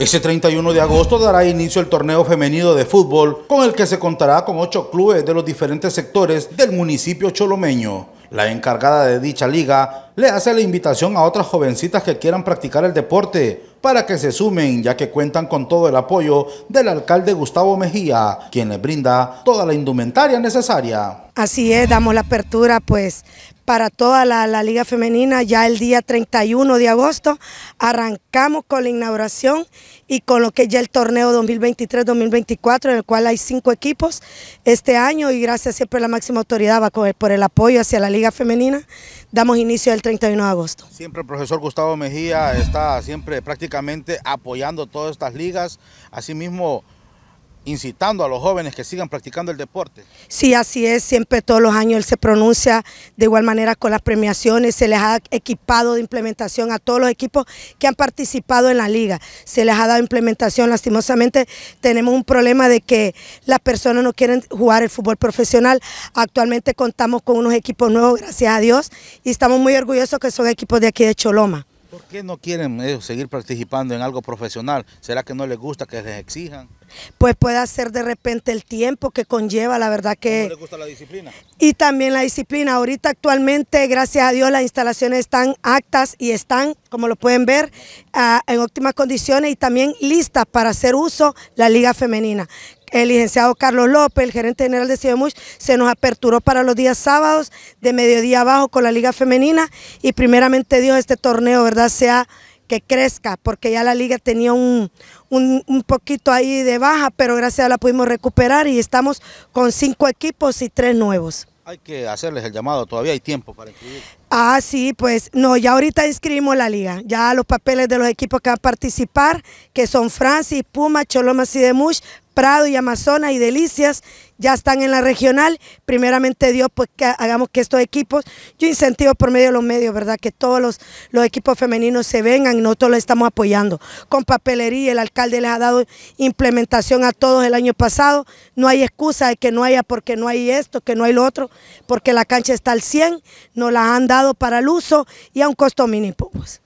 Ese 31 de agosto dará inicio el torneo femenino de fútbol, con el que se contará con ocho clubes de los diferentes sectores del municipio cholomeño. La encargada de dicha liga le hace la invitación a otras jovencitas que quieran practicar el deporte para que se sumen, ya que cuentan con todo el apoyo del alcalde Gustavo Mejía, quien les brinda toda la indumentaria necesaria. Así es, damos la apertura pues para toda la, Liga Femenina ya el día 31 de agosto. Arrancamos con la inauguración y con lo que es ya el torneo 2023-2024, en el cual hay cinco equipos este año y gracias siempre a la máxima autoridad por el apoyo hacia la Liga Femenina, damos inicio el 31 de agosto. Siempre el profesor Gustavo Mejía está siempre prácticamente apoyando todas estas ligas, asimismo incitando a los jóvenes que sigan practicando el deporte. Sí, así es, siempre todos los años él se pronuncia de igual manera con las premiaciones, se les ha equipado de implementación a todos los equipos que han participado en la liga, se les ha dado implementación, lastimosamente tenemos un problema de que las personas no quieren jugar el fútbol profesional, actualmente contamos con unos equipos nuevos, gracias a Dios, y estamos muy orgullosos que son equipos de aquí de Choloma. ¿Por qué no quieren ellos seguir participando en algo profesional? ¿Será que no les gusta que les exijan? Pues puede ser de repente el tiempo que conlleva, la verdad que... ¿No les gusta la disciplina? Y también la disciplina. Ahorita actualmente, gracias a Dios, las instalaciones están actas y están, como lo pueden ver, ah, en óptimas condiciones y también listas para hacer uso la liga femenina el licenciado Carlos López, el gerente general de Cibemush, se nos aperturó para los días sábados de mediodía abajo con la Liga Femenina y primeramente Dios este torneo, ¿verdad?, sea que crezca, porque ya la liga tenía un, un, poquito ahí de baja, pero gracias a la pudimos recuperar y estamos con cinco equipos y tres nuevos. Hay que hacerles el llamado, todavía hay tiempo para inscribir. Ah, sí, pues no, ya ahorita inscribimos la liga, ya los papeles de los equipos que van a participar, que son Francis, Puma, Choloma y Demush, Prado y Amazonas y Delicias ya están en la regional. Primeramente Dios, pues que hagamos que estos equipos, yo incentivo por medio de los medios, ¿verdad? Que todos los, los equipos femeninos se vengan y nosotros los estamos apoyando. Con papelería, el alcalde les ha dado implementación a todos el año pasado. No hay excusa de que no haya porque no hay esto, que no hay lo otro, porque la cancha está al 100, nos la han dado para el uso y a un costo mínimo. Pues.